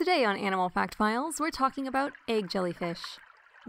Today on Animal Fact Files, we're talking about egg jellyfish.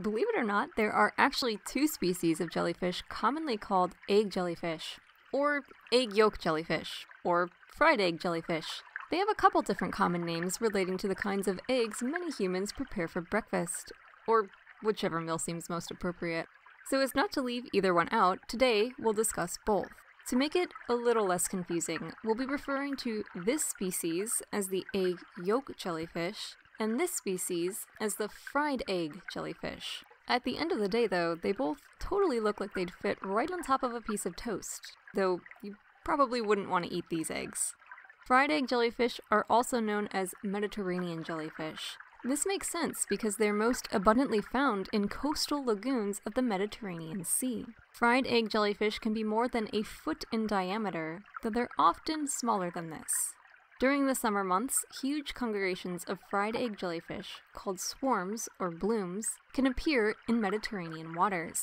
Believe it or not, there are actually two species of jellyfish commonly called egg jellyfish, or egg yolk jellyfish, or fried egg jellyfish. They have a couple different common names relating to the kinds of eggs many humans prepare for breakfast, or whichever meal seems most appropriate. So, as not to leave either one out, today we'll discuss both. To make it a little less confusing, we'll be referring to this species as the egg yolk jellyfish and this species as the fried egg jellyfish. At the end of the day, though, they both totally look like they'd fit right on top of a piece of toast, though you probably wouldn't want to eat these eggs. Fried egg jellyfish are also known as Mediterranean jellyfish. This makes sense because they're most abundantly found in coastal lagoons of the Mediterranean Sea. Fried egg jellyfish can be more than a foot in diameter, though they're often smaller than this. During the summer months, huge congregations of fried egg jellyfish, called swarms or blooms, can appear in Mediterranean waters.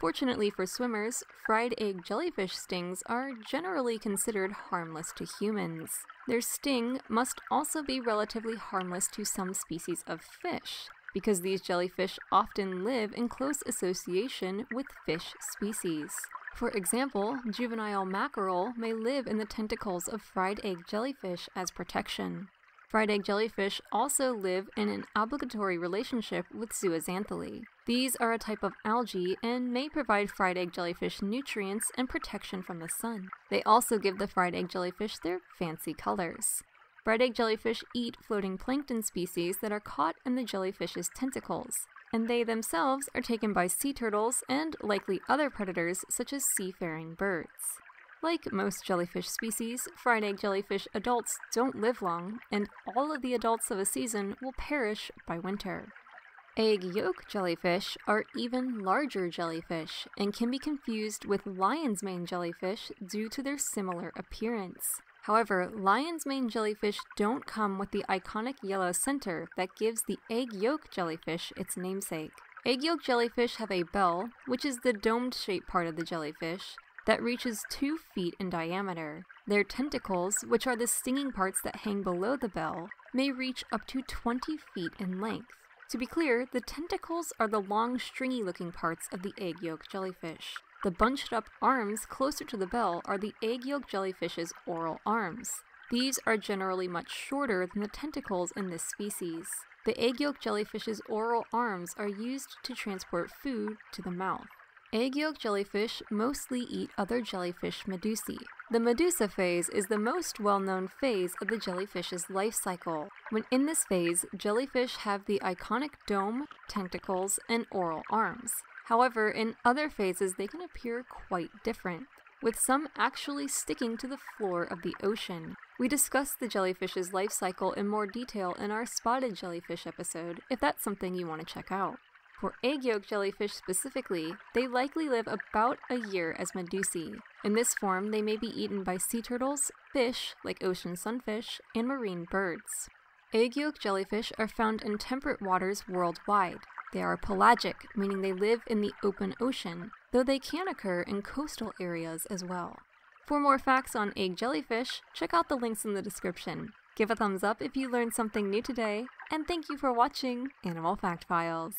Fortunately for swimmers, fried egg jellyfish stings are generally considered harmless to humans. Their sting must also be relatively harmless to some species of fish, because these jellyfish often live in close association with fish species. For example, juvenile mackerel may live in the tentacles of fried egg jellyfish as protection. Fried egg jellyfish also live in an obligatory relationship with zooxanthellae. These are a type of algae and may provide fried egg jellyfish nutrients and protection from the sun. They also give the fried egg jellyfish their fancy colors. Fried egg jellyfish eat floating plankton species that are caught in the jellyfish's tentacles, and they themselves are taken by sea turtles and likely other predators such as seafaring birds. Like most jellyfish species, fried egg jellyfish adults don't live long, and all of the adults of a season will perish by winter. Egg yolk jellyfish are even larger jellyfish and can be confused with lion's mane jellyfish due to their similar appearance. However, lion's mane jellyfish don't come with the iconic yellow center that gives the egg yolk jellyfish its namesake. Egg yolk jellyfish have a bell, which is the domed shaped part of the jellyfish, that reaches 2 feet in diameter. Their tentacles, which are the stinging parts that hang below the bell, may reach up to 20 feet in length. To be clear, the tentacles are the long, stringy looking parts of the egg yolk jellyfish. The bunched up arms closer to the bell are the egg yolk jellyfish's oral arms. These are generally much shorter than the tentacles in this species. The egg yolk jellyfish's oral arms are used to transport food to the mouth. Egg yolk jellyfish mostly eat other jellyfish medusae. The medusa phase is the most well known phase of the jellyfish's life cycle. When in this phase, jellyfish have the iconic dome, tentacles, and oral arms. However, in other phases, they can appear quite different, with some actually sticking to the floor of the ocean. We discussed the jellyfish's life cycle in more detail in our spotted jellyfish episode, if that's something you want to check out. For egg yolk jellyfish specifically, they likely live about a year as medusae. In this form, they may be eaten by sea turtles, fish, like ocean sunfish, and marine birds. Egg yolk jellyfish are found in temperate waters worldwide. They are pelagic, meaning they live in the open ocean, though they can occur in coastal areas as well. For more facts on egg jellyfish, check out the links in the description. Give a thumbs up if you learned something new today, and thank you for watching Animal Fact Files.